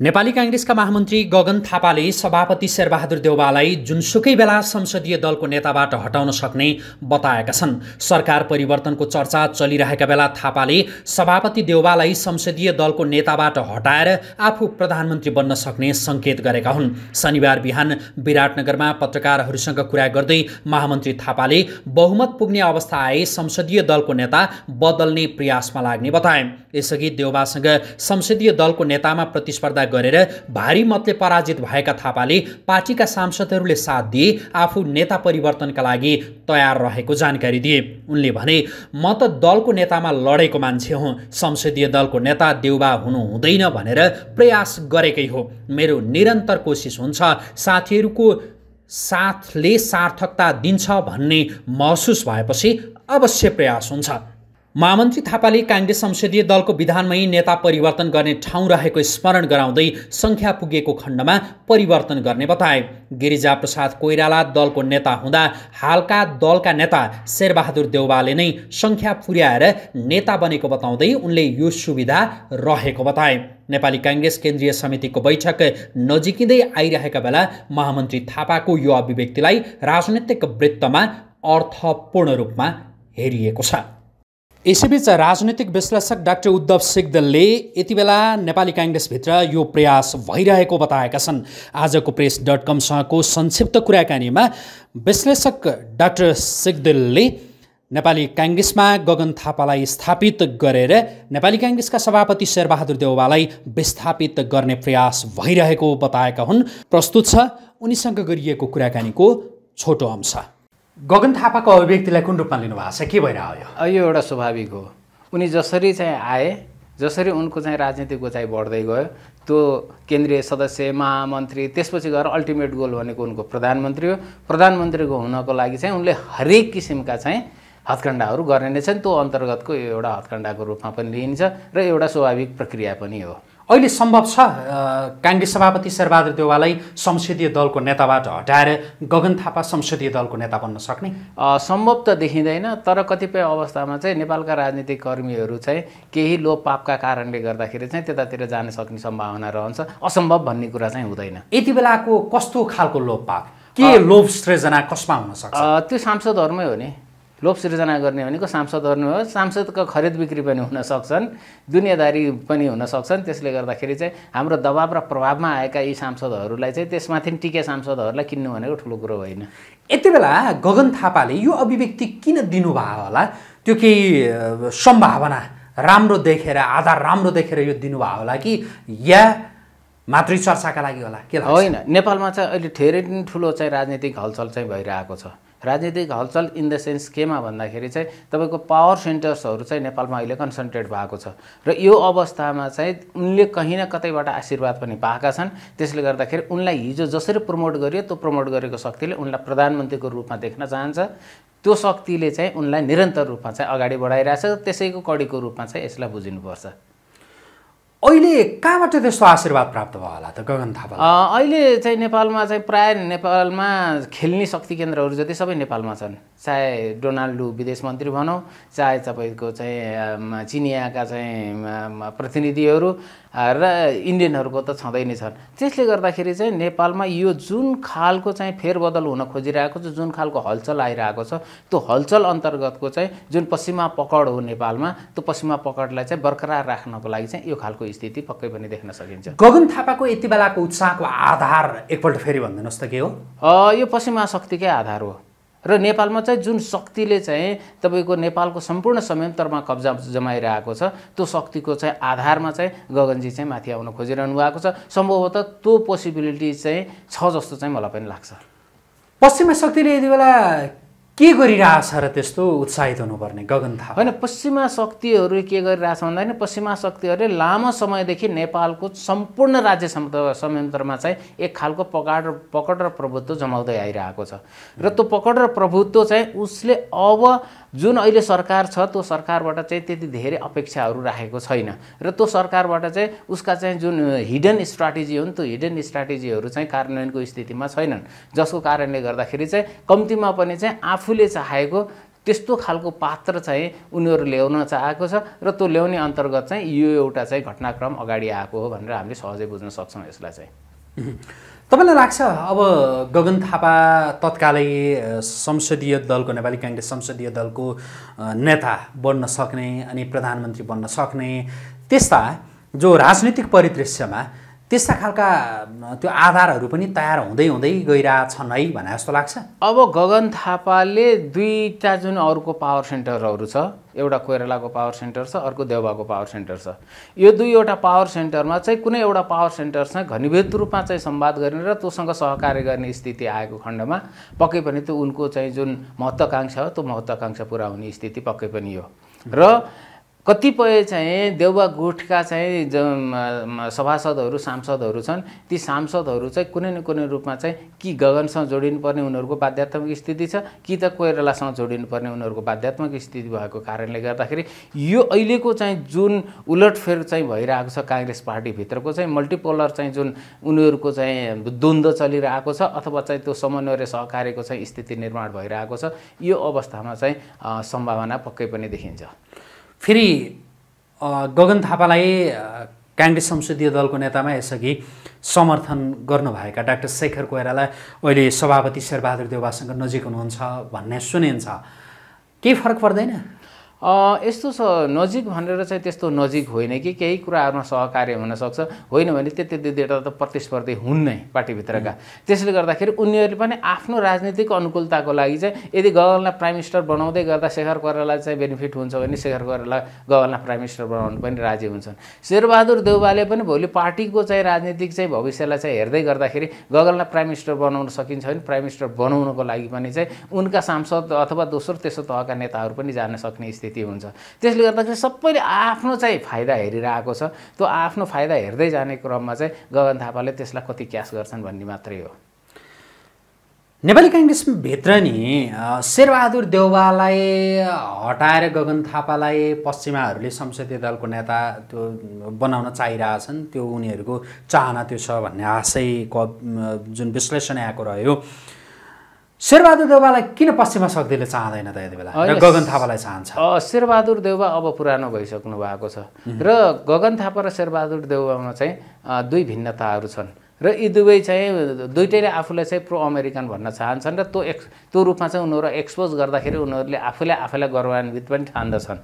नेपाली काङ्ग्रेसका महामन्त्री गगन थापाले सभापति शेरबहादुर देउवालाई जुनसुकै बेला संसदीय दलको नेताबाट हटाउन सक्ने बताएका छन्। सरकार परिवर्तनको चर्चा चलिरहेका बेला थापाले सभापति देउवालाई संसदीय दलको नेताबाट हटाएर आफू प्रधानमन्त्री बन्न सक्ने सङ्केत गरेका हुन्। शनिबार बिहान विराटनगरमा पत्रकारहरूसँग कुरा गर्दै महामन्त्री थापाले बहुमत पुग्ने अवस्था आए संसदीय दलको नेता बदल्ने प्रयासमा लाग्ने बताए। यसअघि देउवासँग संसदीय दलको नेतामा प्रतिस्पर्धा गरेर भारी मतले पराजित भएका थापाले पार्टीका सांसदहरूले साथ दिए आफू नेता परिवर्तनका लागि तयार रहेको जानकारी दिए। उनले भने म त दलको नेतामा लडेको मान्छे हुँ। संसदीय दलको नेता देउबा हुनु हुँदैन भनेर प्रयास गरेकै हो। मेरो निरन्तर कोसिस हुन्छ साथीहरूको साथले सार्थकता दिन्छ भन्ने महसुस भएपछि अवश्य प्रयास हुन्छ। महामन्त्री थापाले काङ्ग्रेस संसदीय दलको विधानमै नेता परिवर्तन गर्ने ठाउँ रहेको स्मरण गराउँदै सङ्ख्या पुगेको खण्डमा परिवर्तन गर्ने बताए। गिरिजा प्रसाद कोइराला दलको नेता हुँदा हालका दलका नेता शेरबहादुर देउवाले नै सङ्ख्या पुर्याएर नेता बनेको बताउँदै उनले यो सुविधा रहेको बताए। नेपाली काङ्ग्रेस केन्द्रीय समितिको बैठक नजिकिँदै आइरहेका बेला महामन्त्री थापाको यो अभिव्यक्तिलाई राजनैतिक वृत्तमा अर्थपूर्ण रूपमा हेरिएको छ। यसैबीच राजनैतिक विश्लेषक डाक्टर उद्धव सिग्दलले यति बेला नेपाली काङ्ग्रेसभित्र यो प्रयास भइरहेको बताएका छन्। आजको प्रेस डट कमसँगको संक्षिप्त कुराकानीमा विश्लेषक डाक्टर सिग्दलले नेपाली काङ्ग्रेसमा गगन थापालाई स्थापित गरेर नेपाली काङ्ग्रेसका सभापति शेरबहादुर देउवालाई विस्थापित गर्ने प्रयास भइरहेको बताएका हुन्। प्रस्तुत छ उनीसँग गरिएको कुराकानीको छोटो अंश। गगन थापाको अभिव्यक्तिलाई कुन रूपमा लिनुभएको छ? के भइरह्यो? यो एउटा स्वाभाविक हो। उनी जसरी चाहिँ आए जसरी उनको चाहिँ राजनीतिक चाहिँ बढ्दै गयो त्यो केन्द्रीय सदस्य महामन्त्री त्यसपछि गएर अल्टिमेट गोल भनेको उनको प्रधानमन्त्री हो। प्रधानमन्त्रीको हुनको लागि चाहिँ उनले हरेक किसिमका चाहिँ हत्कण्डाहरू गर्ने नै छन्। त्यो अन्तर्गतको एउटा हत्कण्डाको रूपमा पनि लिइन्छ र एउटा स्वाभाविक प्रक्रिया पनि हो। अहिले सम्भव छ काङ्ग्रेस सभापति शेरबहादुर देवाललाई संसदीय दलको नेताबाट हटाएर गगन थापा संसदीय दलको नेता बन्न सक्ने? सम्भव त देखिँदैन तर कतिपय अवस्थामा चाहिँ नेपालका राजनीतिक कर्मीहरू चाहिँ केही लोभ पापका कारणले गर्दाखेरि चाहिँ त्यतातिर जान सक्ने सम्भावना रहन्छ। असम्भव भन्ने कुरा चाहिँ हुँदैन। यति बेलाको कस्तो खालको लोभ पाप के लोभ सृजना कसमा हुन सक्छ? त्यो सांसदहरूमै हो नि। लोभ सृजना गर्ने भनेको सांसदहरू हो। सांसदको खरिद बिक्री पनि हुन सक्छन् दुनियाँदारी पनि हुन सक्छन्। त्यसले गर्दाखेरि चाहिँ हाम्रो दबाब र प्रभावमा आएका यी सांसदहरूलाई चाहिँ त्यसमाथि टिके सांसदहरूलाई किन्नु भनेको ठुलो कुरो होइन। यति बेला गगन थापाले यो अभिव्यक्ति किन दिनुभयो होला? त्यो केही सम्भावना राम्रो देखेर आधार राम्रो देखेर यो दिनुभयो होला कि या मातृ चर्चाका लागि होला? के होइन नेपालमा चाहिँ अहिले धेरै ठुलो चाहिँ राजनीतिक हलचल चाहिँ भइरहेको छ। राजनीतिक हलचल इन द सेन्स केमा भन्दाखेरि चाहिँ तपाईँको पावर सेन्टर्सहरू चाहिँ नेपालमा अहिले कन्सन्ट्रेट भएको छ। र यो अवस्थामा चाहिँ उनले कहीँ न कतैबाट आशीर्वाद पनि पाएका छन्। त्यसले गर्दाखेरि उनलाई हिजो जसरी प्रमोट गरियो त्यो प्रमोट गरेको शक्तिले उनलाई प्रधानमन्त्रीको रूपमा देख्न चाहन्छ। त्यो शक्तिले चाहिँ उनलाई निरन्तर रूपमा चाहिँ अगाडि बढाइरहेछ। त्यसैको कडीको रूपमा चाहिँ यसलाई बुझिनुपर्छ। अहिले कहाँबाट त्यस्तो आशीर्वाद प्राप्त भयो होला त गगन थापा अहिले चाहिँ नेपालमा चाहिँ प्राय नेपालमा खेल्ने शक्ति केन्द्रहरू जति सबै नेपालमा छन्। चाहे डोनाल्डो विदेश मन्त्री भनौँ चाहे तपाईँको चाहिँ चिनियाका चाहिँ प्रतिनिधिहरू र इन्डियनहरूको त छँदै नै छन्। त्यसले गर्दाखेरि चाहिँ नेपालमा यो जुन खालको चाहिँ फेरबदल हुन खोजिरहेको छ जुन खालको हलचल आइरहेको छ त्यो हलचल अन्तर्गतको चाहिँ जुन पश्चिमा पकड हो नेपालमा त्यो पश्चिमा पकडलाई चाहिँ बरकरार राख्नको लागि चाहिँ यो खालको स्थिति पक्कै पनि देख्न सकिन्छ। गगन थापाको यति बेलाको उत्साहको आधार एकपल्ट फेरि भनिदिनुहोस् त के हो? यो पश्चिमा शक्तिकै आधार हो। र नेपालमा चाहिँ जुन शक्तिले चाहिँ तपाईँको नेपालको सम्पूर्ण संयन्त्रमा कब्जा जमाइरहेको छ त्यो शक्तिको चाहिँ आधारमा चाहिँ गगनजी चाहिँ माथि आउन खोजिरहनु भएको छ। सम्भवतः त्यो पोसिबिलिटी चाहिँ छ जस्तो चाहिँ मलाई पनि लाग्छ। पश्चिमा शक्तिले यति बेला के गरिरहेछ र त्यस्तो उत्साहित हुनुपर्ने? गगन थाहा होइन पश्चिमा शक्तिहरू के गरिरहेछ भन्दाखेरि पश्चिमा शक्तिहरूले लामो समयदेखि नेपालको सम्पूर्ण राज्य संयन्त्रमा चाहिँ एक खालको पकड पकड र प्रभुत्व जमाउँदै आइरहेको छ। र त्यो पकड र प्रभुत्व चाहिँ उसले अब जुन अहिले सरकार छ त्यो सरकारबाट चाहिँ त्यति धेरै अपेक्षाहरू राखेको छैन। र त्यो सरकारबाट चाहिँ उसका चाहिँ जुन हिडन स्ट्राटेजी नि त्यो हिडन स्ट्राटेजीहरू चाहिँ कार्यान्वयनको स्थितिमा छैनन्। जसको कारणले गर्दाखेरि चाहिँ कम्तीमा पनि चाहिँ आफूले चाहेको त्यस्तो खालको पात्र चाहिँ उनीहरू ल्याउन चाहेको छ र त्यो ल्याउने अन्तर्गत चाहिँ यो एउटा चाहिँ घटनाक्रम अगाडि आएको हो भनेर हामीले सहजै बुझ्न सक्छौँ यसलाई चाहिँ। तपाईँलाई लाग्छ अब गगन थापा तत्कालै संसदीय दलको नेपाली काङ्ग्रेस संसदीय दलको नेता बन्न सक्ने अनि प्रधानमन्त्री बन्न सक्ने त्यस्ता जो राजनीतिक परिदृश्यमा त्यस्ता खालका त्यो आधारहरू पनि तयार हुँदै हुँदै गइरहेछन् है भने जस्तो लाग्छ। अब गगन थापाले दुईवटा जुन अरूको पावर सेन्टरहरू छ एउटा कोइरालाको पावर सेन्टर छ अर्को देउबाको पावर सेन्टर छ यो दुईवटा पावर सेन्टरमा चाहिँ कुनै एउटा पावर सेन्टरसँग घनीभूत रूपमा चाहिँ संवाद गर्ने र तँसँग सहकार्य गर्ने स्थिति आएको खण्डमा पक्कै पनि त्यो उनको चाहिँ जुन महत्त्वकाङ्क्षा हो त्यो महत्त्वकाङ्क्षा पुरा हुने स्थिति पक्कै पनि हो। र कतिपय चाहिँ देउबा गुटका चाहिँ सभासदहरू सांसदहरू छन्। ती सांसदहरू चाहिँ कुनै न कुनै रूपमा चाहिँ कि गगनसँग जोडिनुपर्ने उनीहरूको बाध्यात्मक स्थिति छ कि त कोइरालासँग जोडिनुपर्ने उनीहरूको बाध्यात्मक स्थिति भएको कारणले गर्दाखेरि यो अहिलेको चाहिँ जुन उलटफेर चाहिँ भइरहेको छ काङ्ग्रेस पार्टीभित्रको चाहिँ मल्टिपोलर चाहिँ जुन उनीहरूको चाहिँ द्वन्द्व चलिरहेको छ अथवा चाहिँ त्यो समन्वय सहकार्यको चाहिँ स्थिति निर्माण भइरहेको छ यो अवस्थामा चाहिँ सम्भावना पक्कै पनि देखिन्छ। फेरि गगन थापालाई काङ्ग्रेस संसदीय दलको नेतामा यसअघि समर्थन गर्नुभएका डाक्टर शेखर कोइराला अहिले सभापति शेरबहादुर देवासँग नजिक हुनुहुन्छ भन्ने सुनिन्छ। केही फरक पर्दैन? यस्तो छ नजिक भनेर चाहिँ त्यस्तो नजिक होइन कि केही कुराहरूमा सहकार्य हुनसक्छ होइन भने त्यति दुईवटा त प्रतिस्पर्धी हुन् नै पार्टीभित्रका। त्यसले गर्दाखेरि उनीहरूले पनि आफ्नो राजनीतिक अनुकूलताको लागि चाहिँ यदि गगनलाई प्राइम मिनिस्टर बनाउँदै गर्दा शेखर कोइरालाई चाहिँ बेनिफिट हुन्छ भने शेखर कोइराला गगनलाई प्राइम मिनिस्टर बनाउनु पनि राजी हुन्छन्। शेरबहादुर देउवाले पनि भोलि पार्टीको चाहिँ राजनीतिक चाहिँ भविष्यलाई चाहिँ हेर्दै गर्दाखेरि गगनलाई प्राइम मिनिस्टर बनाउन सकिन्छ भने प्राइम मिनिस्टर बनाउनको लागि पनि चाहिँ उनका सांसद अथवा दोस्रो तेस्रो तहका नेताहरू पनि जान सक्ने स्थिति स्थिति हुन्छ। त्यसले गर्दाखेरि सबैले आफ्नो चाहिँ फाइदा हेरिरहेको छ। त्यो आफ्नो फाइदा हेर्दै जाने क्रममा चाहिँ गगन थापाले त्यसलाई कति क्यास गर्छन् भन्ने मात्रै हो। नेपाली काङ्ग्रेसभित्र नि शेरबहादुर देउवालाई हटाएर गगन थापालाई पश्चिमाहरूले संसदीय दलको नेता त्यो बनाउन चाहिरहेछन् त्यो उनीहरूको चाहना त्यो छ भन्ने आशयको जुन विश्लेषण आएको रह्यो। शेरबहादुर देउवालाई किन पश्चिमा शक्तिले चाहँदैन त यति बेला? र गगन थापालाई चाहन्छ। शेरबहादुर देउवा अब पुरानो भइसक्नु भएको छ। र गगन थापा र शेरबहादुर देउवामा चाहिँ दुई भिन्नताहरू छन्। र यी दुवै चाहिँ दुइटैले आफूलाई चाहिँ प्रो अमेरिकन भन्न चाहन्छन् र त्यो एक्स त्यो रूपमा चाहिँ उनीहरू एक्सपोज गर्दाखेरि उनीहरूले आफूले आफैलाई गौरवान्वित पनि ठान्दछन्।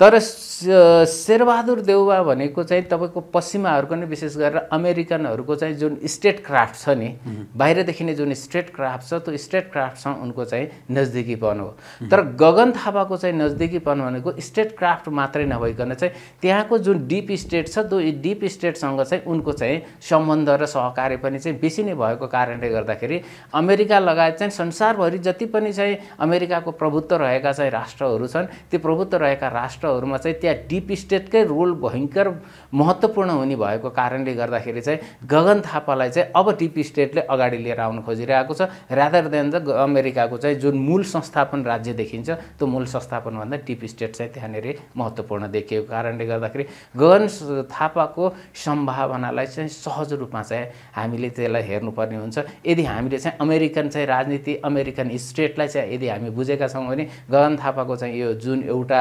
तर शेरबहादुर देउवा भनेको चाहिँ तपाईँको पश्चिमाहरूको नै विशेष गरेर अमेरिकनहरूको चाहिँ जुन स्टेट क्राफ्ट छ नि बाहिर देखिने जुन स्टेट क्राफ्ट छ त्यो स्टेट क्राफ्टसँग उनको चाहिँ नजदिकीपन हो। तर गगन थापाको चाहिँ नजदिकीपन भनेको स्टेट क्राफ्ट मात्रै नभइकन चाहिँ त्यहाँको जुन डिप स्टेट छ त्यो डिप स्टेटसँग चाहिँ उनको चाहिँ सम्बन्ध र सहकार्य पनि चाहिँ बेसी नै भएको कारणले गर्दाखेरि अमेरिका लगायत चाहिँ संसारभरि जति पनि चाहिँ अमेरिकाको प्रभुत्व रहेका चाहिँ राष्ट्रहरू छन् ती प्रभुत्व रहेका राष्ट्र राष्ट्रहरूमा चाहिँ त्यहाँ डिप स्टेटकै रोल भयङ्कर महत्त्वपूर्ण हुने भएको कारणले गर्दाखेरि चाहिँ गगन थापालाई चाहिँ अब डिप स्टेटले अगाडि लिएर आउनु खोजिरहेको छ। रादर देन द अमेरिकाको चाहिँ जुन मूल संस्थापन राज्य देखिन्छ त्यो मूल संस्थापनभन्दा डिप स्टेट चाहिँ त्यहाँनिर महत्त्वपूर्ण देखिएको कारणले गर्दाखेरि गगन थापाको सम्भावनालाई चाहिँ सहज रूपमा चाहिँ हामीले त्यसलाई हेर्नुपर्ने हुन्छ। यदि हामीले चाहिँ अमेरिकन चाहिँ राजनीति अमेरिकन स्टेटलाई चाहिँ यदि हामी बुझेका छौँ भने गगन थापाको चाहिँ यो जुन एउटा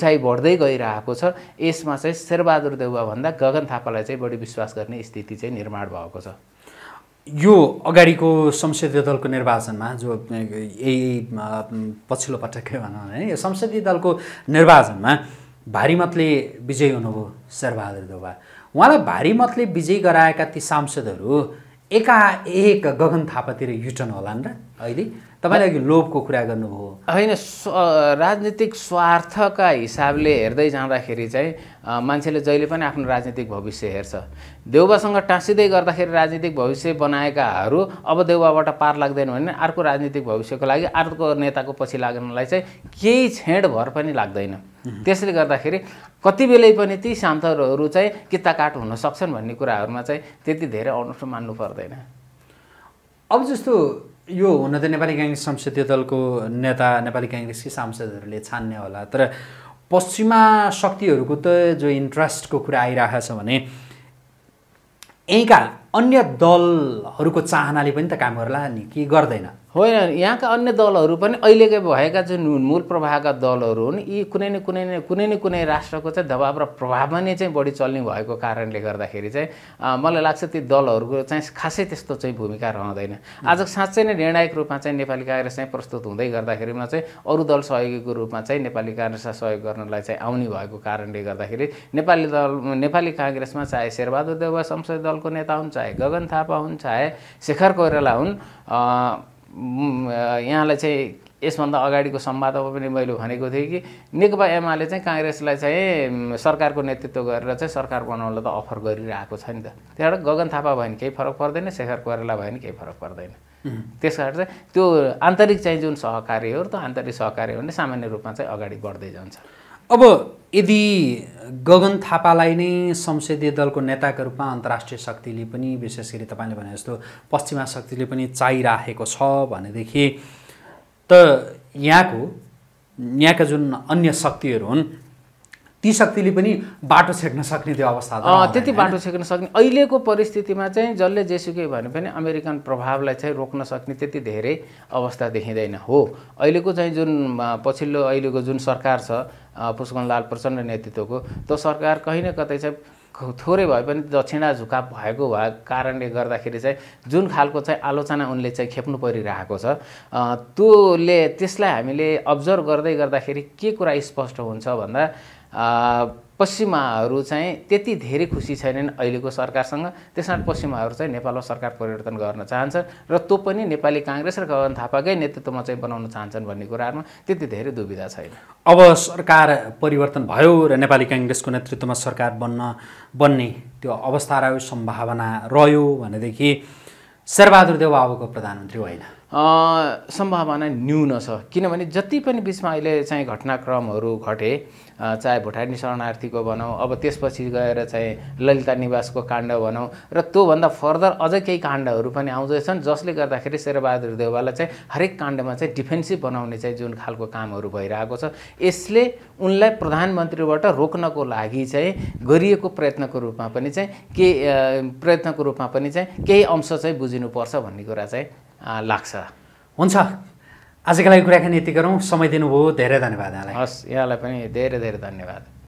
उचाइ बढ्दै गइरहेको छ। यसमा चाहिँ शेरबहादुर देउवाभन्दा गगन थापालाई चाहिँ बढी विश्वास गर्ने स्थिति चाहिँ निर्माण भएको छ। यो अगाडिको संसदीय दलको निर्वाचनमा जो यही पछिल्लो पटकै भनौँ है यो संसदीय दलको निर्वाचनमा भारी मतले विजयी हुनुभयो शेरबहादुर देउवा। उहाँलाई भारी मतले विजयी गराएका ती सांसदहरू एकाएक गगन थापातिर युटर्न होलान् र अहिले तपाईँले अघि लोभको कुरा गर्नुभयो? होइन राजनीतिक स्वार्थका हिसाबले हेर्दै जाँदाखेरि चाहिँ मान्छेले जहिले पनि आफ्नो राजनीतिक भविष्य हेर्छ। देउबासँग टाँसिँदै गर्दाखेरि राजनीतिक भविष्य बनाएकाहरू अब देउबाबाट पार लाग्दैन भने अर्को राजनीतिक भविष्यको लागि अर्को नेताको पछि लाग्नलाई चाहिँ केही छेडभर पनि लाग्दैन। त्यसले गर्दाखेरि कति बेलै पनि ती सांसदहरू चाहिँ किताकाट हुन सक्छन् भन्ने कुराहरूमा चाहिँ त्यति धेरै अनुष्ठ मान्नु पर्दैन। अब जस्तो यो हुन त नेपाली काङ्ग्रेस संसदीय दलको नेता नेपाली काङ्ग्रेसकै सांसदहरूले छान्ने होला। तर पश्चिमा शक्तिहरूको त जो इन्ट्रेस्टको कुरा आइरहेको छ भने यहीँका अन्य दलहरूको चाहनाले पनि त काम गर्ला नि कि गर्दैन? होइन यहाँका अन्य दलहरू पनि अहिलेकै भएका जुन मूल प्रवाहका दलहरू हुन् यी कुनै न कुनै न कुनै न कुनै राष्ट्रको चाहिँ दबाव र प्रभावमा नै चाहिँ बढी चल्ने भएको कारणले गर्दाखेरि चाहिँ मलाई लाग्छ ती दलहरूको चाहिँ खासै त्यस्तो चाहिँ भूमिका रहँदैन। आज साँच्चै नै निर्णायक रूपमा चाहिँ नेपाली काङ्ग्रेस चाहिँ प्रस्तुत हुँदै गर्दाखेरिमा चाहिँ अरू दल सहयोगीको रूपमा चाहिँ नेपाली काङ्ग्रेसलाई सहयोग गर्नलाई चाहिँ आउने भएको कारणले गर्दाखेरि नेपाली दल नेपाली काङ्ग्रेसमा चाहे शेरबहादुर देउवा संसदीय दलको नेता हुन् चाहे गगन थापा हुन् चाहे शेखर कोइराला हुन् यहाँलाई चाहिँ यसभन्दा अगाडिको संवादमा पनि मैले भनेको थिएँ कि नेकपा एमाले चाहिँ काङ्ग्रेसलाई चाहिँ सरकारको नेतृत्व गरेर चाहिँ सरकार बनाउनलाई त अफर गरिरहेको छ नि त। त्यहाँबाट गगन थापा भयो भने केही फरक पर्दैन शेखर कोइराला भयो भने केही फरक पर्दैन। त्यस कारण चाहिँ त्यो आन्तरिक चाहिँ जुन सहकार्य हो त्यो आन्तरिक सहकार्य भने सामान्य रूपमा चाहिँ अगाडि बढ्दै जान्छ। अब यदि गगन थापालाई नै संसदीय दलको नेताका रूपमा अन्तर्राष्ट्रिय शक्तिले पनि विशेष गरी तपाईँले भने जस्तो पश्चिमा शक्तिले पनि चाहिराखेको छ भनेदेखि त यहाँको यहाँका जुन अन्य शक्तिहरू हुन् ती शक्तिले पनि बाटो छेक्न सक्ने त्यो अवस्था त्यति बाटो छेक्न सक्ने। अहिलेको परिस्थितिमा चाहिँ जसले जेसुकै भने पनि अमेरिकन प्रभावलाई चाहिँ रोक्न सक्ने त्यति धेरै अवस्था देखिँदैन हो। अहिलेको चाहिँ जुन पछिल्लो अहिलेको जुन सरकार छ पुष्पकमल प्रचण्ड नेतृत्वको त्यो सरकार कहीँ न कतै चाहिँ थोरै भए पनि दक्षिणा झुकाव भएको भएको कारणले गर्दाखेरि चाहिँ जुन खालको चाहिँ आलोचना उनले चाहिँ खेप्नु परिरहेको छ त्योले त्यसलाई हामीले अब्जर्भ गर्दै गर्दाखेरि के कुरा स्पष्ट हुन्छ भन्दा पश्चिमाहरू चाहिँ त्यति धेरै खुसी छैनन् अहिलेको सरकारसँग। त्यस कारण पश्चिमाहरू चाहिँ नेपालमा सरकार परिवर्तन गर्न चाहन्छन् र त्यो पनि नेपाली काङ्ग्रेस र गगन थापाकै नेतृत्वमा चाहिँ बनाउन चाहन्छन् भन्ने कुराहरूमा त्यति धेरै दुविधा छैन। अब सरकार परिवर्तन भयो र नेपाली काङ्ग्रेसको नेतृत्वमा सरकार बन्न बन्ने त्यो अवस्था रह्यो सम्भावना रह्यो भनेदेखि शेरबहादुर देव अबको प्रधानमन्त्री होइन। सम्भावना न्यून छ। किनभने जति पनि बिचमा अहिले चाहिँ घटनाक्रमहरू घटे चाहे भुटानी शरणार्थीको भनौँ अब त्यसपछि गएर चाहिँ ललिता निवासको काण्ड भनौँ र त्योभन्दा फर्दर अझै केही काण्डहरू पनि आउँदैछन् जसले गर्दाखेरि शेरबहादुर देवाललाई चाहिँ हरेक काण्डमा चाहिँ डिफेन्सिभ बनाउने चाहिँ जुन खालको कामहरू भइरहेको छ यसले उनलाई प्रधानमन्त्रीबाट रोक्नको लागि चाहिँ गरिएको प्रयत्नको रूपमा पनि चाहिँ के प्रयत्नको रूपमा पनि चाहिँ केही अंश चाहिँ बुझिनुपर्छ भन्ने कुरा चाहिँ लाग्छ। हुन्छ। आजका लागि कुराकानी यति गरौँ। समय दिनुभयो। धेरै धन्यवाद यहाँलाई। हस् यहाँलाई पनि धेरै धेरै धन्यवाद।